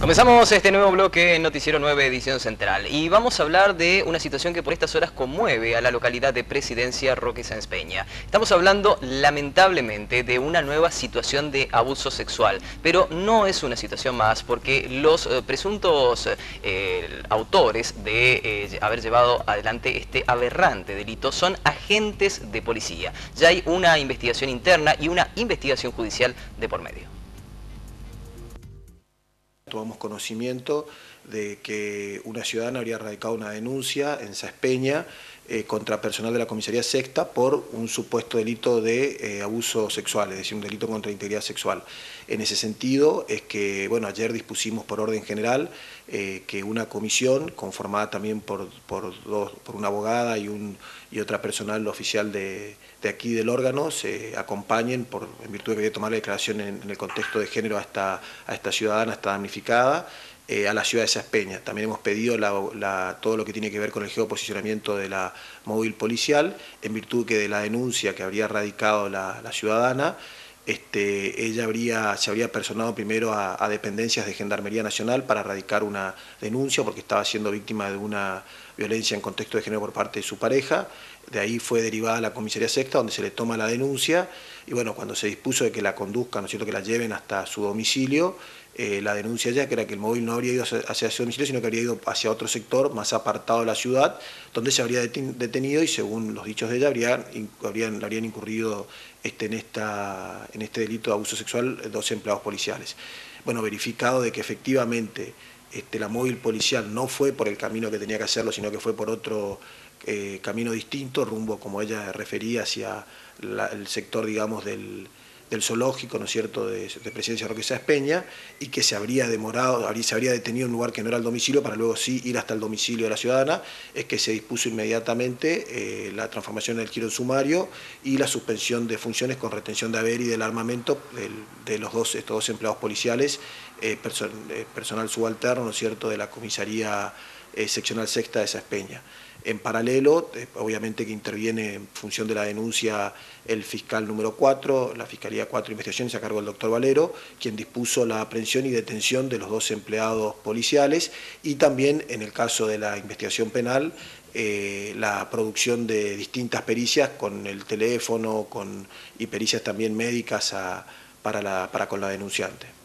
Comenzamos este nuevo bloque en Noticiero 9 Edición Central y vamos a hablar de una situación que por estas horas conmueve a la localidad de Presidencia Roque Sáenz Peña. Estamos hablando lamentablemente de una nueva situación de abuso sexual, pero no es una situación más porque los eh, presuntos eh, autores de eh, haber llevado adelante este aberrante delito son agentes de policía. Ya hay una investigación interna y una investigación judicial de por medio. Tomamos conocimiento de que una ciudadana habría radicado una denuncia en Saspeña eh, contra personal de la comisaría sexta por un supuesto delito de eh, abuso sexual, es decir, un delito contra integridad sexual. En ese sentido es que, bueno, ayer dispusimos por orden general eh, que una comisión conformada también por, por, dos, por una abogada y, un, y otra personal oficial de, de aquí del órgano se acompañen, por, en virtud de que tomar la declaración en, en el contexto de género a esta, a esta ciudadana, a esta damnificada, eh, a la ciudad de Saspeña. También hemos pedido la, todo lo que tiene que ver con el geoposicionamiento de la móvil policial, en virtud que de la denuncia que habría radicado la, la ciudadana, este, ella habría, se habría personado primero a, a, dependencias de Gendarmería Nacional para radicar una denuncia porque estaba siendo víctima de una violencia en contexto de género por parte de su pareja. De ahí fue derivada a la comisaría sexta donde se le toma la denuncia y bueno, cuando se dispuso de que la conduzcan, ¿no es cierto?, que la lleven hasta su domicilio, eh, la denuncia ya que era que el móvil no habría ido hacia, su domicilio, sino que habría ido hacia otro sector más apartado de la ciudad, donde se habría detenido y según los dichos de ella habrían, habrían, habrían incurrido este, en, esta, en este delito de abuso sexual dos empleados policiales. Bueno, verificado de que efectivamente este, la móvil policial no fue por el camino que tenía que hacerlo, sino que fue por otro eh, camino distinto, rumbo, como ella refería, hacia el sector, digamos, del, del zoológico, ¿no es cierto?, de, de Presidencia Roque Peña, y que se habría demorado, se habría detenido en un lugar que no era el domicilio para luego sí ir hasta el domicilio de la ciudadana, es que se dispuso inmediatamente eh, la transformación del giro sumario y la suspensión de funciones con retención de haber y del armamento de los dos, estos dos empleados policiales, eh, eh, personal subalterno, ¿no es cierto?, de la comisaría eh, seccional sexta de Sáenz Peña. En paralelo, eh, obviamente que interviene en función de la denuncia el fiscal número 4, la Fiscalía 4 de Investigaciones a cargo del doctor Valero, quien dispuso la aprehensión y detención de los dos empleados policiales y también en el caso de la investigación penal eh, la producción de distintas pericias con el teléfono con, y pericias también médicas para con la denunciante.